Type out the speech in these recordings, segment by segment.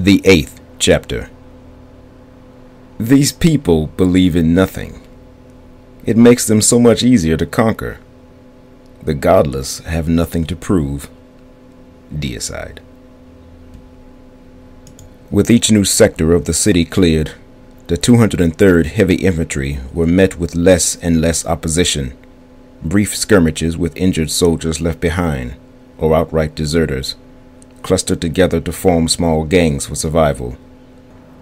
The eighth chapter. These people believe in nothing. It makes them so much easier to conquer. The godless have nothing to prove. Deicide. With each new sector of the city cleared, the 203rd Heavy Infantry were met with less and less opposition. Brief skirmishes with injured soldiers left behind, or outright deserters clustered together to form small gangs for survival.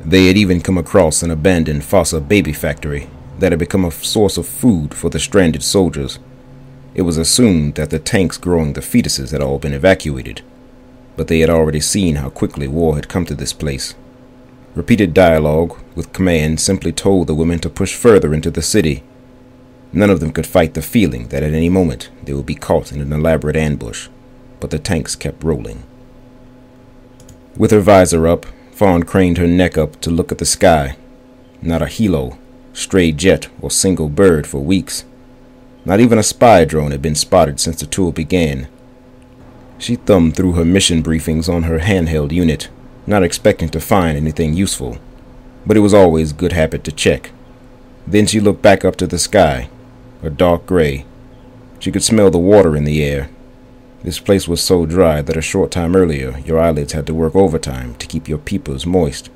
They had even come across an abandoned Fossa baby factory that had become a source of food for the stranded soldiers. It was assumed that the tanks growing the fetuses had all been evacuated, but they had already seen how quickly war had come to this place. Repeated dialogue with command simply told the women to push further into the city. None of them could fight the feeling that at any moment they would be caught in an elaborate ambush, but the tanks kept rolling. With her visor up, Fawn craned her neck up to look at the sky. Not a helo, stray jet, or single bird for weeks. Not even a spy drone had been spotted since the tour began. She thumbed through her mission briefings on her handheld unit, not expecting to find anything useful, but it was always good habit to check. Then she looked back up to the sky, a dark gray. She could smell the water in the air, this place was so dry that a short time earlier your eyelids had to work overtime to keep your peepers moist.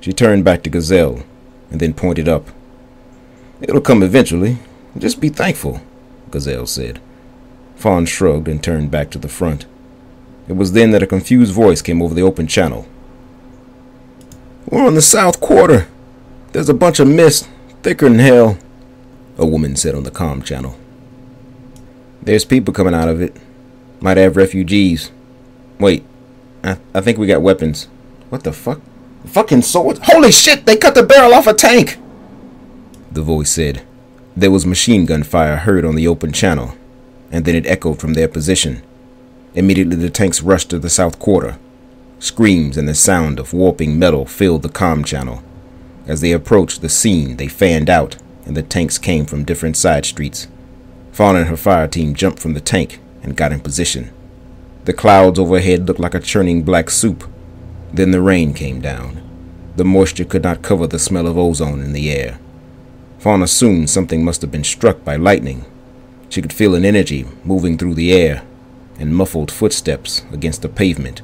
She turned back to Gazelle and then pointed up. It'll come eventually. Just be thankful, Gazelle said. Fawn shrugged and turned back to the front. It was then that a confused voice came over the open channel. We're on the south quarter. There's a bunch of mist, thicker than hell, a woman said on the com channel. There's people coming out of it, might have refugees. Wait, I, I think we got weapons. What the fuck? Fucking swords? Holy shit, they cut the barrel off a tank! The voice said. There was machine gun fire heard on the open channel, and then it echoed from their position. Immediately the tanks rushed to the south quarter. Screams and the sound of warping metal filled the com channel. As they approached the scene, they fanned out, and the tanks came from different side streets. Fawn and her fire team jumped from the tank and got in position. The clouds overhead looked like a churning black soup. Then the rain came down. The moisture could not cover the smell of ozone in the air. Fawn assumed something must have been struck by lightning. She could feel an energy moving through the air and muffled footsteps against the pavement.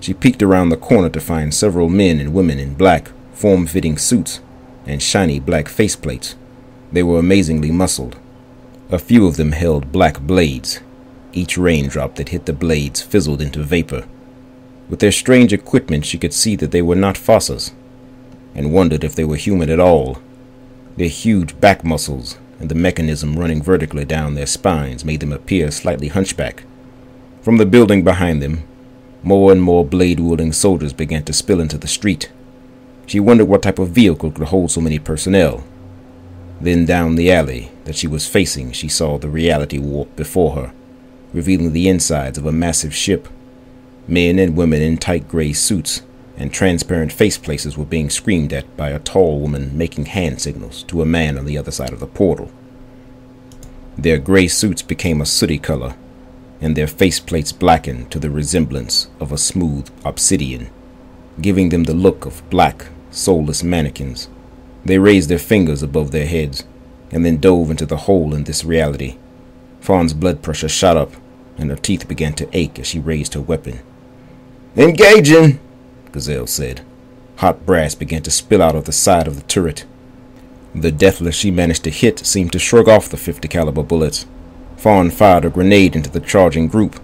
She peeked around the corner to find several men and women in black, form fitting suits and shiny black faceplates. They were amazingly muscled. A few of them held black blades, each raindrop that hit the blades fizzled into vapor. With their strange equipment, she could see that they were not fossas, and wondered if they were human at all. Their huge back muscles and the mechanism running vertically down their spines made them appear slightly hunchback. From the building behind them, more and more blade wielding soldiers began to spill into the street. She wondered what type of vehicle could hold so many personnel. Then down the alley that she was facing, she saw the reality warp before her revealing the insides of a massive ship. Men and women in tight gray suits and transparent faceplaces were being screamed at by a tall woman making hand signals to a man on the other side of the portal. Their gray suits became a sooty color, and their faceplates blackened to the resemblance of a smooth obsidian, giving them the look of black, soulless mannequins. They raised their fingers above their heads, and then dove into the hole in this reality. Fawn's blood pressure shot up, and her teeth began to ache as she raised her weapon. Engaging, Gazelle said. Hot brass began to spill out of the side of the turret. The deathless she managed to hit seemed to shrug off the 50 caliber bullets. Fawn fired a grenade into the charging group.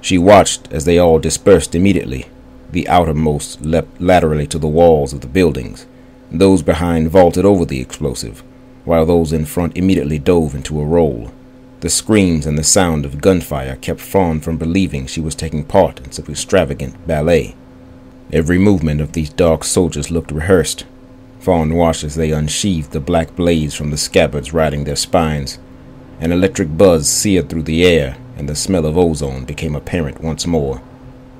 She watched as they all dispersed immediately. The outermost leapt laterally to the walls of the buildings. Those behind vaulted over the explosive, while those in front immediately dove into a roll. The screams and the sound of gunfire kept Fawn from believing she was taking part in some extravagant ballet. Every movement of these dark soldiers looked rehearsed. Fawn watched as they unsheathed the black blades from the scabbards riding their spines. An electric buzz seared through the air, and the smell of ozone became apparent once more.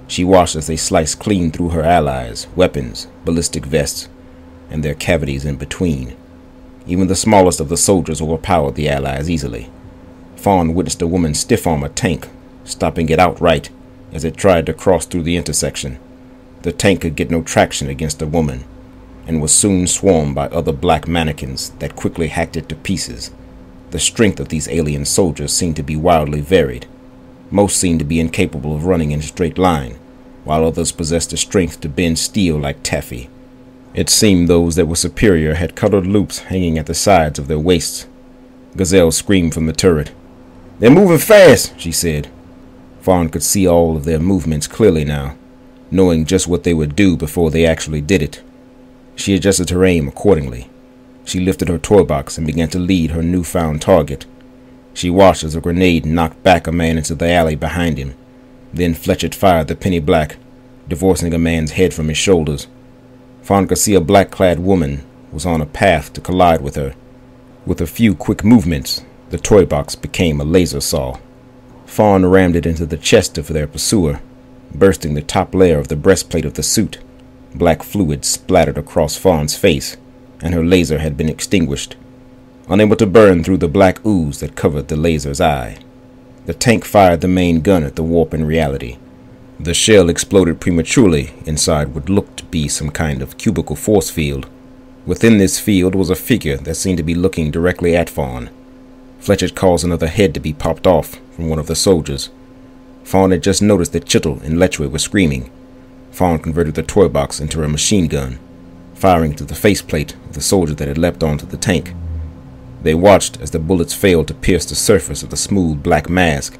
She watched as they sliced clean through her allies, weapons, ballistic vests, and their cavities in between. Even the smallest of the soldiers overpowered the allies easily. Fawn witnessed a woman stiff arm a tank, stopping it outright as it tried to cross through the intersection. The tank could get no traction against the woman, and was soon swarmed by other black mannequins that quickly hacked it to pieces. The strength of these alien soldiers seemed to be wildly varied. Most seemed to be incapable of running in a straight line, while others possessed the strength to bend steel like taffy. It seemed those that were superior had colored loops hanging at the sides of their waists. Gazelle screamed from the turret. They're moving fast, she said. Fawn could see all of their movements clearly now, knowing just what they would do before they actually did it. She adjusted her aim accordingly. She lifted her toy box and began to lead her newfound target. She watched as a grenade knocked back a man into the alley behind him. Then Fletcher fired the penny black, divorcing a man's head from his shoulders. Fawn could see a black-clad woman was on a path to collide with her. With a few quick movements, the toy box became a laser saw. Fawn rammed it into the chest of their pursuer, bursting the top layer of the breastplate of the suit. Black fluid splattered across Fawn's face, and her laser had been extinguished, unable to burn through the black ooze that covered the laser's eye. The tank fired the main gun at the warp in reality. The shell exploded prematurely inside what looked to be some kind of cubical force field. Within this field was a figure that seemed to be looking directly at Fawn. Fletcher caused another head to be popped off from one of the soldiers. Fawn had just noticed that Chittle and Letchway were screaming. Fawn converted the toy box into a machine gun, firing into the faceplate of the soldier that had leapt onto the tank. They watched as the bullets failed to pierce the surface of the smooth black mask.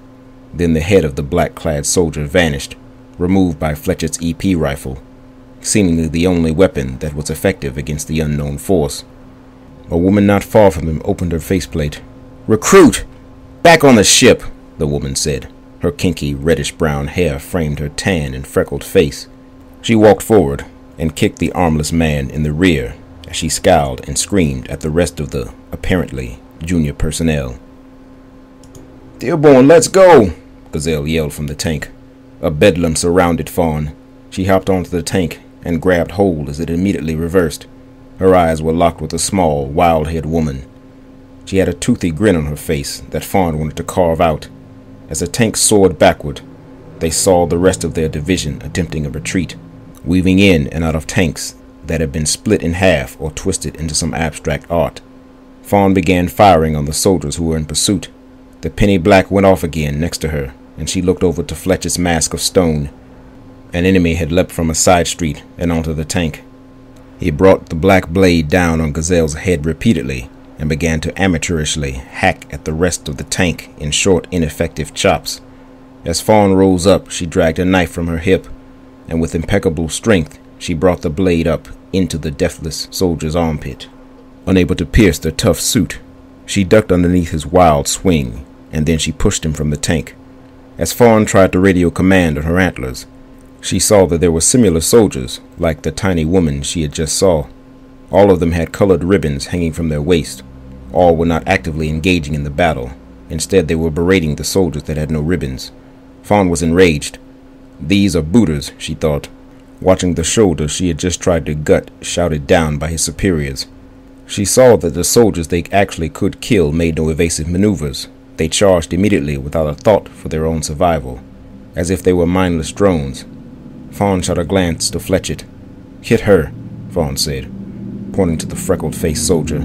Then the head of the black-clad soldier vanished, removed by Fletcher's EP rifle, seemingly the only weapon that was effective against the unknown force. A woman not far from him opened her faceplate Recruit! Back on the ship, the woman said. Her kinky, reddish brown hair framed her tan and freckled face. She walked forward and kicked the armless man in the rear as she scowled and screamed at the rest of the, apparently, junior personnel. Dearborn, let's go! Gazelle yelled from the tank. A bedlam surrounded Fawn. She hopped onto the tank and grabbed hold as it immediately reversed. Her eyes were locked with a small, wild-haired woman she had a toothy grin on her face that Fawn wanted to carve out. As the tank soared backward, they saw the rest of their division attempting a retreat, weaving in and out of tanks that had been split in half or twisted into some abstract art. Fawn began firing on the soldiers who were in pursuit. The penny black went off again next to her, and she looked over to Fletcher's mask of stone. An enemy had leapt from a side street and onto the tank. He brought the black blade down on Gazelle's head repeatedly, and began to amateurishly hack at the rest of the tank in short, ineffective chops. As Fawn rose up, she dragged a knife from her hip, and with impeccable strength, she brought the blade up into the deathless soldier's armpit. Unable to pierce the tough suit, she ducked underneath his wild swing, and then she pushed him from the tank. As Fawn tried to radio command on her antlers, she saw that there were similar soldiers, like the tiny woman she had just saw. All of them had colored ribbons hanging from their waist, all were not actively engaging in the battle. Instead, they were berating the soldiers that had no ribbons. Fawn was enraged. These are booters, she thought, watching the shoulder she had just tried to gut shouted down by his superiors. She saw that the soldiers they actually could kill made no evasive maneuvers. They charged immediately without a thought for their own survival, as if they were mindless drones. Fawn shot a glance to Fletcher. Hit her, Fawn said, pointing to the freckled-faced soldier.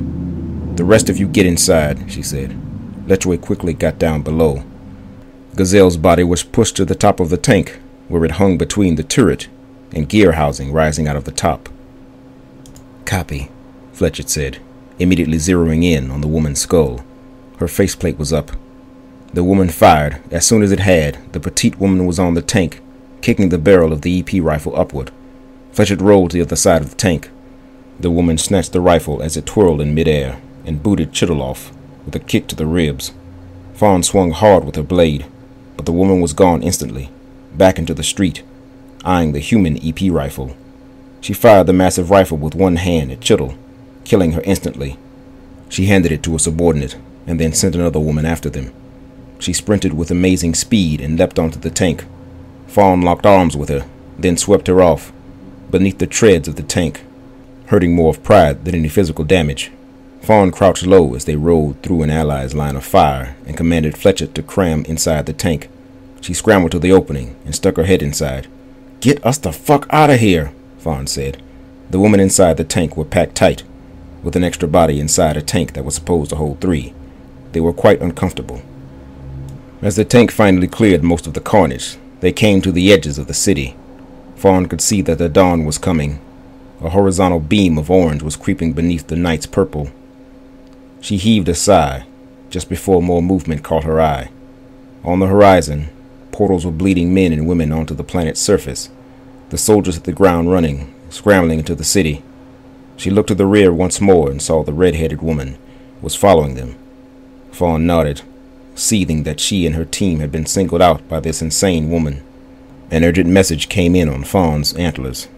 The rest of you get inside, she said. Letchway quickly got down below. Gazelle's body was pushed to the top of the tank, where it hung between the turret and gear housing rising out of the top. Copy, Fletcher said, immediately zeroing in on the woman's skull. Her faceplate was up. The woman fired. As soon as it had, the petite woman was on the tank, kicking the barrel of the EP rifle upward. Fletcher rolled to the other side of the tank. The woman snatched the rifle as it twirled in midair and booted Chittle off with a kick to the ribs. Fawn swung hard with her blade, but the woman was gone instantly, back into the street, eyeing the human EP rifle. She fired the massive rifle with one hand at Chittle, killing her instantly. She handed it to a subordinate and then sent another woman after them. She sprinted with amazing speed and leapt onto the tank. Fawn locked arms with her, then swept her off, beneath the treads of the tank, hurting more of pride than any physical damage. Fawn crouched low as they rode through an ally's line of fire and commanded Fletcher to cram inside the tank. She scrambled to the opening and stuck her head inside. Get us the fuck out of here, Fawn said. The women inside the tank were packed tight, with an extra body inside a tank that was supposed to hold three. They were quite uncomfortable. As the tank finally cleared most of the carnage, they came to the edges of the city. Fawn could see that the dawn was coming. A horizontal beam of orange was creeping beneath the night's purple. She heaved a sigh, just before more movement caught her eye. On the horizon, portals were bleeding men and women onto the planet's surface, the soldiers at the ground running, scrambling into the city. She looked to the rear once more and saw the red-headed woman was following them. Fawn nodded, seething that she and her team had been singled out by this insane woman. An urgent message came in on Fawn's antlers.